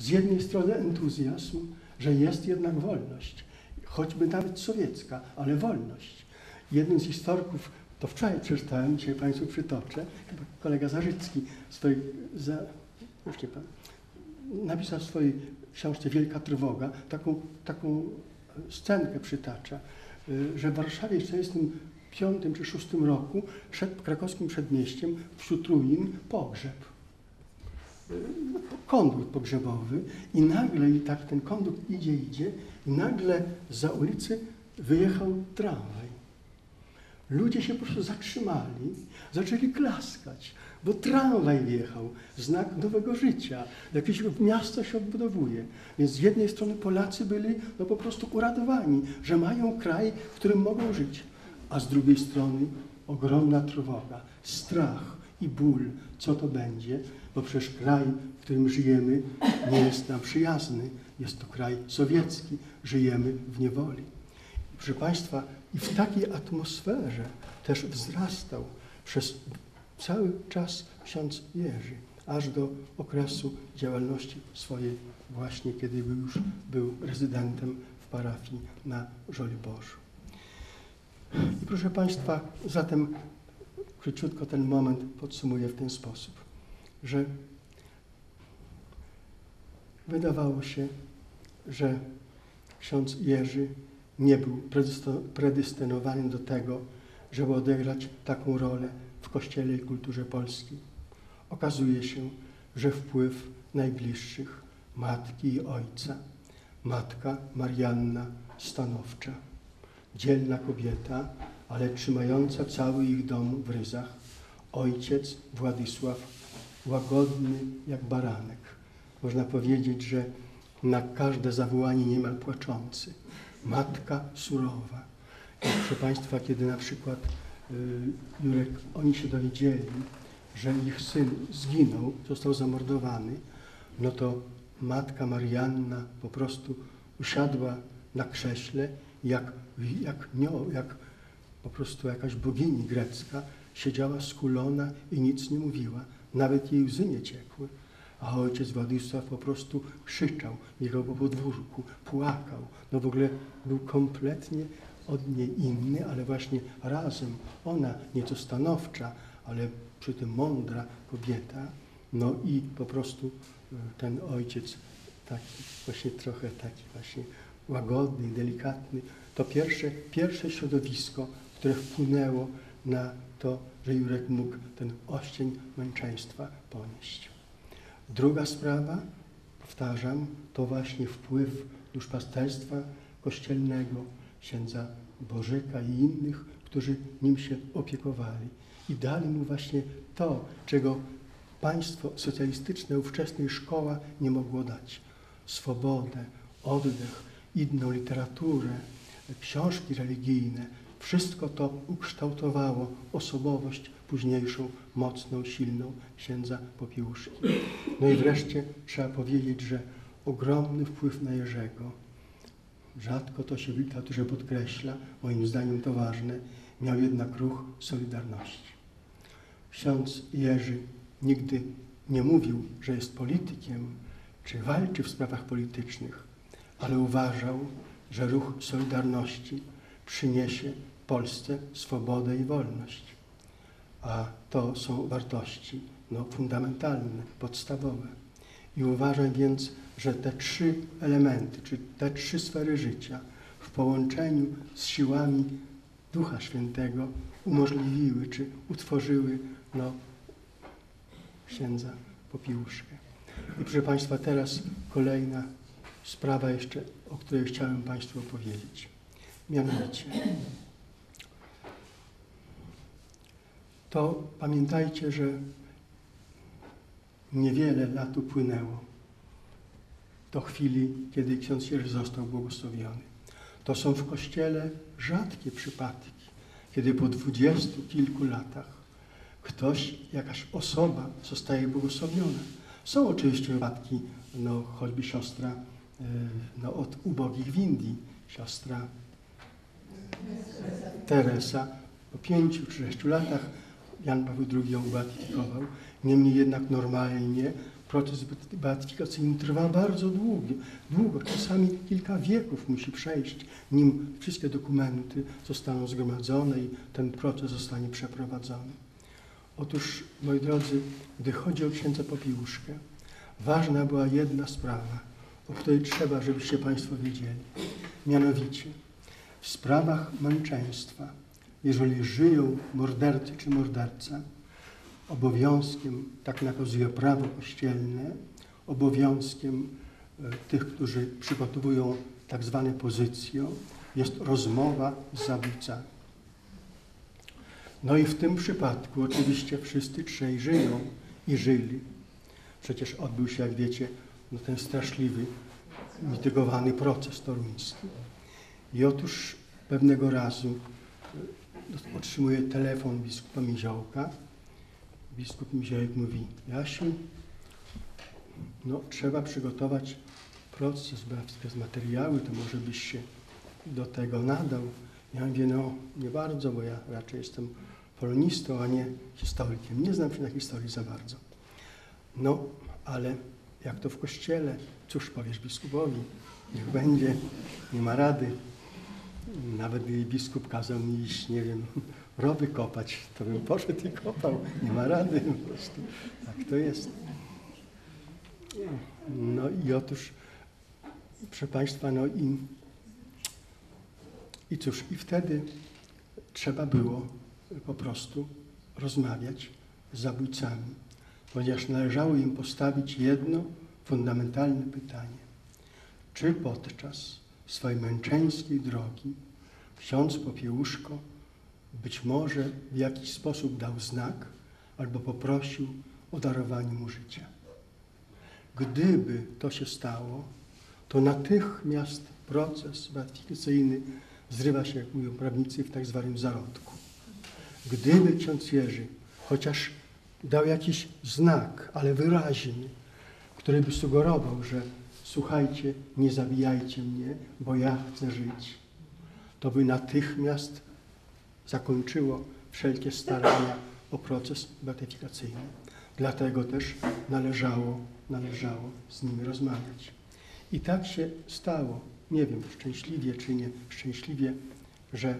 z jednej strony entuzjazm, że jest jednak wolność, choćby nawet sowiecka, ale wolność. Jeden z historyków, to wczoraj przeczytałem, dzisiaj Państwu przytoczę, chyba kolega Zarzycki, za, pan, napisał w swojej książce Wielka Trwoga, taką, taką scenkę przytacza, y, że w Warszawie w 1945 czy 6 roku przed krakowskim przedmieściem wśród ruin pogrzeb. Kondukt pogrzebowy i nagle, i tak ten kondukt idzie, idzie i nagle za ulicy wyjechał tramwaj. Ludzie się po prostu zatrzymali, zaczęli klaskać, bo tramwaj wjechał, znak nowego życia, jakieś miasto się odbudowuje. Więc z jednej strony Polacy byli no, po prostu uradowani, że mają kraj, w którym mogą żyć, a z drugiej strony ogromna trwoga, strach i ból, co to będzie, bo przecież kraj, w którym żyjemy, nie jest nam przyjazny. Jest to kraj sowiecki, żyjemy w niewoli. Proszę Państwa, i w takiej atmosferze też wzrastał przez cały czas ksiądz Jerzy, aż do okresu działalności swojej właśnie, kiedy już był rezydentem w parafii na Żoliborzu. I proszę Państwa, zatem króciutko ten moment podsumuję w ten sposób, że wydawało się, że ksiądz Jerzy nie był predestynowany do tego, żeby odegrać taką rolę w Kościele i kulturze polskiej. Okazuje się, że wpływ najbliższych matki i ojca, matka Marianna stanowcza, dzielna kobieta, ale trzymająca cały ich dom w ryzach, ojciec Władysław, łagodny jak baranek. Można powiedzieć, że na każde zawołanie niemal płaczący. Matka surowa. I proszę Państwa, kiedy na przykład y, Jurek, oni się dowiedzieli, że ich syn zginął, został zamordowany, no to matka Marianna po prostu usiadła na krześle, jak, jak, jak po prostu jakaś bogini grecka, siedziała skulona i nic nie mówiła. Nawet jej łzy nie ciekły. A ojciec Władysław po prostu krzyczał, biegał po podwórku, płakał. No w ogóle był kompletnie od niej inny, ale właśnie razem ona nieco stanowcza, ale przy tym mądra kobieta, no i po prostu e, ten ojciec taki właśnie trochę taki właśnie łagodny, delikatny, to pierwsze, pierwsze środowisko, które wpłynęło na to, że Jurek mógł ten oścień męczeństwa ponieść. Druga sprawa, powtarzam, to właśnie wpływ duszpasterstwa kościelnego, księdza Bożyka i innych, którzy nim się opiekowali. I dali mu właśnie to, czego państwo socjalistyczne, ówczesnej szkoła nie mogło dać. Swobodę, oddech, inną literaturę, książki religijne. Wszystko to ukształtowało osobowość późniejszą, mocną, silną księdza Popiełuszki. No i wreszcie trzeba powiedzieć, że ogromny wpływ na Jerzego, rzadko to się w literaturze podkreśla, moim zdaniem to ważne, miał jednak ruch Solidarności. Ksiądz Jerzy nigdy nie mówił, że jest politykiem, czy walczy w sprawach politycznych, ale uważał, że ruch Solidarności przyniesie Polsce swobodę i wolność. A to są wartości no, fundamentalne, podstawowe. I uważam więc, że te trzy elementy, czy te trzy sfery życia w połączeniu z siłami Ducha Świętego umożliwiły, czy utworzyły no, księdza Popiłuszkę. I proszę Państwa, teraz kolejna sprawa jeszcze, o której chciałem Państwu opowiedzieć. Mianowicie, to pamiętajcie, że niewiele lat upłynęło do chwili, kiedy ksiądz Jerzy został błogosławiony. To są w Kościele rzadkie przypadki, kiedy po dwudziestu kilku latach ktoś, jakaś osoba zostaje błogosławiona. Są oczywiście wypadki, no choćby siostra no, od ubogich w Indii, siostra Teresa po pięciu czy sześciu latach Jan Paweł II ją ubeatyfikował. Niemniej jednak normalnie proces beatyfikacyjny trwa bardzo długo, długo, czasami kilka wieków musi przejść, nim wszystkie dokumenty zostaną zgromadzone i ten proces zostanie przeprowadzony. Otóż, moi drodzy, gdy chodzi o księdza Popiłuszkę, ważna była jedna sprawa, o której trzeba, żebyście Państwo wiedzieli. Mianowicie, w sprawach męczeństwa, jeżeli żyją mordercy czy morderca, obowiązkiem, tak nakazuje prawo kościelne, obowiązkiem e, tych, którzy przygotowują tak zwane pozycje, jest rozmowa z zabójcami. No i w tym przypadku oczywiście wszyscy trzej żyją i żyli. Przecież odbył się, jak wiecie, no ten straszliwy, mitygowany proces toruński. I otóż pewnego razu e, otrzymuje telefon biskupa Miziołka. Biskup Miziołek mówi, Jasiu, no trzeba przygotować proces, z materiały, to może byś się do tego nadał. Ja mówię, no nie bardzo, bo ja raczej jestem polonistą, a nie historykiem. Nie znam się na historii za bardzo. No, ale jak to w kościele, cóż powiesz biskupowi, niech będzie, nie ma rady. Nawet gdyby biskup kazał mi iść, nie wiem, rowy kopać, to bym poszedł i kopał. Nie ma rady po prostu. Tak to jest. No i otóż, proszę Państwa, no i, i cóż, i wtedy trzeba było po prostu rozmawiać z zabójcami, ponieważ należało im postawić jedno fundamentalne pytanie. Czy podczas swojej męczeńskiej drogi ksiądz Popiełuszko być może w jakiś sposób dał znak albo poprosił o darowanie mu życia? Gdyby to się stało, to natychmiast proces beatyfikacyjny zrywa się, jak mówią prawnicy, w tak zwanym zarodku. Gdyby ksiądz Jerzy chociaż dał jakiś znak, ale wyraźny, który by sugerował, że słuchajcie, nie zabijajcie mnie, bo ja chcę żyć, to by natychmiast zakończyło wszelkie starania o proces beatyfikacyjny. Dlatego też należało, należało z nimi rozmawiać. I tak się stało, nie wiem, szczęśliwie czy nie szczęśliwie, że e,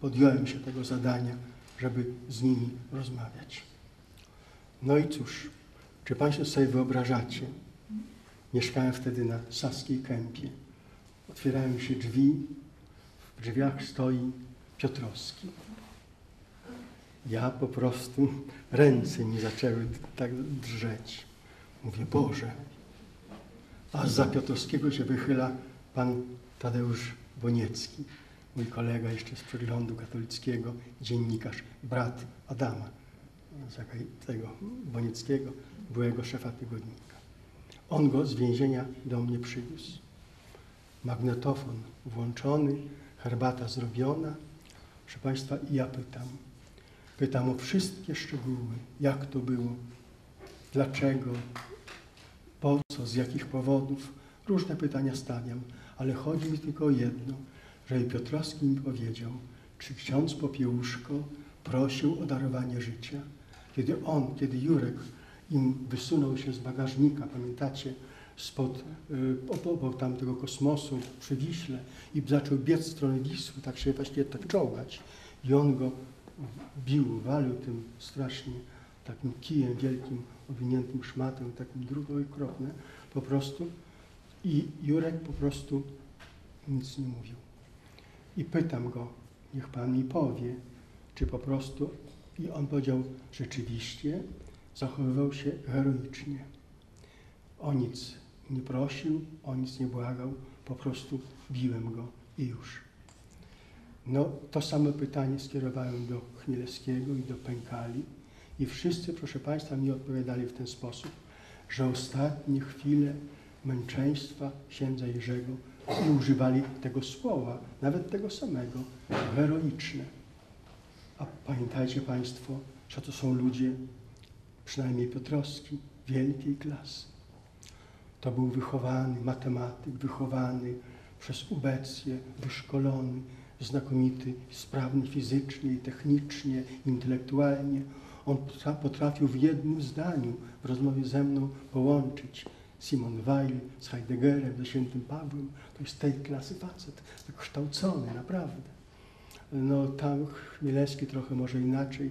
podjąłem się tego zadania, żeby z nimi rozmawiać. No i cóż, czy Państwo sobie wyobrażacie, mieszkałem wtedy na Saskiej Kępie, otwierają się drzwi, w drzwiach stoi Piotrowski. Ja po prostu, ręce mi zaczęły tak drżeć. Mówię, Boże. A za Piotrowskiego się wychyla pan Tadeusz Boniecki mój kolega jeszcze z przeglądu katolickiego, dziennikarz, brat Adama, tego Bonieckiego, byłego szefa tygodnika. On go z więzienia do mnie przywiózł. Magnetofon włączony, herbata zrobiona. Proszę Państwa, i ja pytam. Pytam o wszystkie szczegóły, jak to było, dlaczego, po co, z jakich powodów. Różne pytania stawiam, ale chodzi mi tylko o jedno – że Piotrowski mi powiedział, czy ksiądz Popiełuszko prosił o darowanie życia. Kiedy on, kiedy Jurek im wysunął się z bagażnika, pamiętacie, spod y, obok tamtego kosmosu przy Wiśle i zaczął biec w stronę Wisły, tak się właśnie tak czołgać. I on go bił, walił tym strasznie, takim kijem wielkim, owiniętym szmatem, takim drugą i okropne, po prostu. I Jurek po prostu nic nie mówił. I pytam go, niech Pan mi powie, czy po prostu... I on powiedział, rzeczywiście zachowywał się heroicznie. O nic nie prosił, o nic nie błagał, po prostu biłem go i już. No, to samo pytanie skierowałem do Chmielewskiego i do Pękali i wszyscy, proszę Państwa, mi odpowiadali w ten sposób, że ostatnie chwile męczeństwa księdza Jerzego i używali tego słowa, nawet tego samego, heroiczne. A pamiętajcie Państwo, że to są ludzie, przynajmniej Piotrowski, wielkiej klasy. To był wychowany matematyk, wychowany przez ubecję, wyszkolony, znakomity, sprawny fizycznie technicznie, intelektualnie. On potrafił w jednym zdaniu w rozmowie ze mną połączyć Simon Weil z Heideggerem, ze świętym Pawłem. To jest tej klasy facet, wykształcony naprawdę. No tam Chmielewski trochę może inaczej,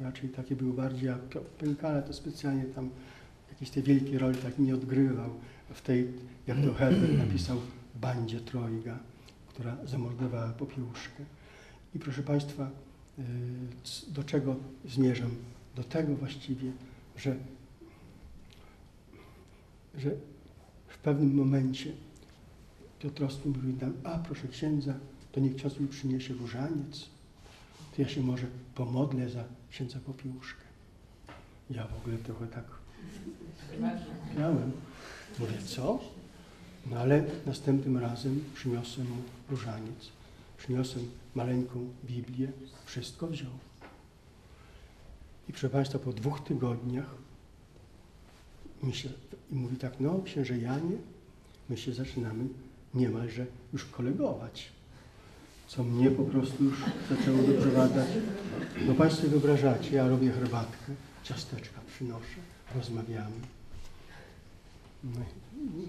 raczej taki był bardziej jak Pękale, to specjalnie tam jakiejś tej wielkiej roli tak nie odgrywał w tej, jak to Herbert napisał, bandzie trojga, która zamordowała Popiełuszkę. I proszę Państwa, y, do czego zmierzam? Do tego właściwie, że, że w pewnym momencie Piotrowski mówi nam, a proszę księdza, to niech ksiądz mi przyniesie różaniec, to ja się może pomodlę za księdza Popiełuszkę. Ja w ogóle trochę tak miałem. Mówię, co? No ale następnym razem przyniosłem mu różaniec, przyniosłem maleńką Biblię, wszystko wziął. I proszę Państwa, po dwóch tygodniach myślę, i mówi tak, no księże Janie, my się zaczynamy niemalże już kolegować, co mnie po prostu już zaczęło doprowadzać. No Państwo wyobrażacie, ja robię herbatkę, ciasteczka przynoszę, rozmawiamy. No,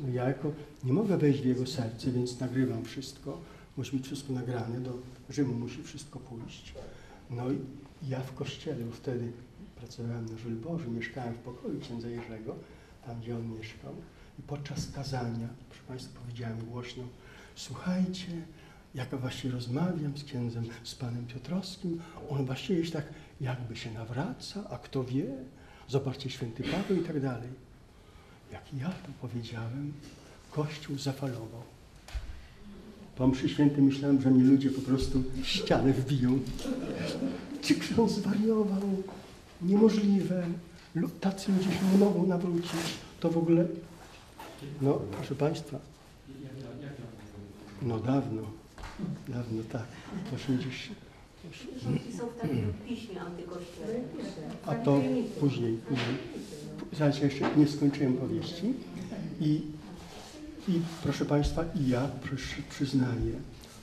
no ja jako nie mogę wejść w jego serce, więc nagrywam wszystko. Musi być wszystko nagrane, do Rzymu musi wszystko pójść. No i ja w kościele, bo wtedy pracowałem na Żylborzu, mieszkałem w pokoju księdza Jerzego, tam gdzie on mieszkał. I podczas kazania, proszę Państwa, powiedziałem głośno, słuchajcie, jak właśnie rozmawiam z księdzem, z panem Piotrowskim, on właśnie jest tak jakby się nawraca, a kto wie, zobaczcie święty Paweł i tak dalej. Jak ja to powiedziałem, Kościół zafalował. Po mszy świętej myślałem, że mi ludzie po prostu ścianę wbiją. Czy ksiądz zwariował? Niemożliwe. Tacy ludzie się nie mogą nawrócić. To w ogóle... No, proszę Państwa. No dawno. Dawno, tak. 80... Książki są w takim piśmie antykościelnym. A to później, później. Zaraz jeszcze nie skończyłem powieści. I, i proszę Państwa, i ja przy, przyznaję,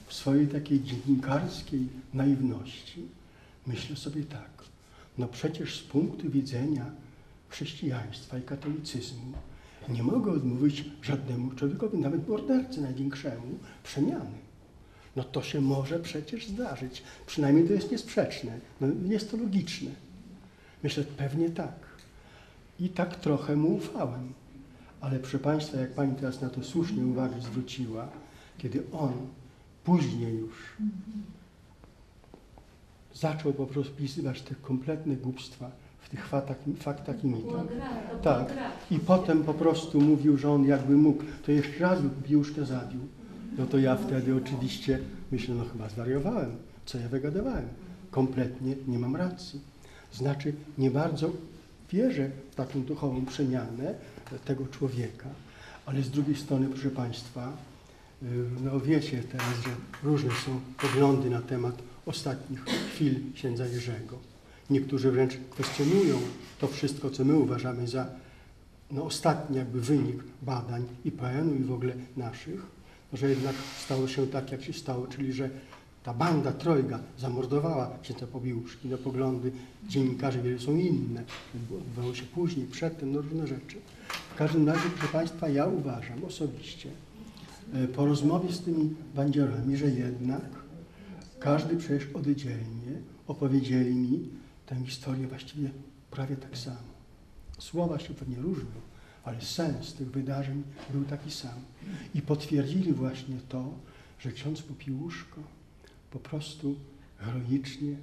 w swojej takiej dziennikarskiej naiwności myślę sobie tak, no przecież z punktu widzenia chrześcijaństwa i katolicyzmu nie mogę odmówić żadnemu człowiekowi, nawet mordercy największemu, przemiany. No to się może przecież zdarzyć. Przynajmniej to jest niesprzeczne. No, jest to logiczne. Myślę, pewnie tak. I tak trochę mu ufałem. Ale proszę Państwa, jak Pani teraz na to słusznie uwagę zwróciła, kiedy on później już zaczął po prostu pisywać te kompletne głupstwa w tych faktach, faktach i mitach. Tak. I potem po prostu mówił, że on jakby mógł, to jeszcze raz by Biuszkę zabił. No to ja wtedy oczywiście myślę, no chyba zwariowałem. Co ja wygadywałem? Kompletnie nie mam racji. Znaczy, nie bardzo wierzę w taką duchową przemianę tego człowieka, ale z drugiej strony, proszę Państwa, y, no wiecie teraz, że różne są poglądy na temat ostatnich chwil księdza Jerzego. Niektórzy wręcz kwestionują to wszystko, co my uważamy za no, ostatni jakby wynik badań IPN-u i w ogóle naszych, że jednak stało się tak, jak się stało, czyli że ta banda trojga zamordowała księdza Pobiłuszki. No poglądy dziennikarzy wiele są inne. Odbywało się później, przedtem, no różne rzeczy. W każdym razie, proszę Państwa, ja uważam osobiście, e, po rozmowie z tymi bandziorami, że jednak każdy przecież oddzielnie opowiedzieli mi tę historię właściwie prawie tak samo. Słowa się pewnie różnią, ale sens tych wydarzeń był taki sam. I potwierdzili właśnie to, że ksiądz Popiłuszko po prostu heroicznie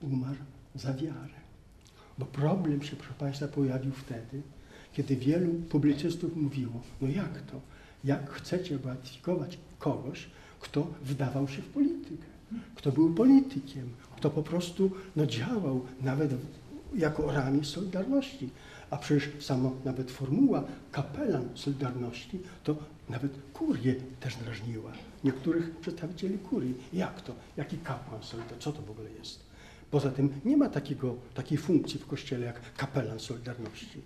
umarł za wiarę. Bo problem się, proszę Państwa, pojawił wtedy, kiedy wielu publicystów mówiło, no jak to? Jak chcecie beatyfikować kogoś, kto wdawał się w politykę, kto był politykiem, kto po prostu no, działał nawet jako ramię Solidarności. A przecież samo nawet formuła kapelan Solidarności to nawet kurię też drażniła. Niektórych przedstawicieli kurii. Jak to? Jaki kapłan Solidarności? Co to w ogóle jest? Poza tym nie ma takiego, takiej funkcji w Kościele jak kapelan Solidarności.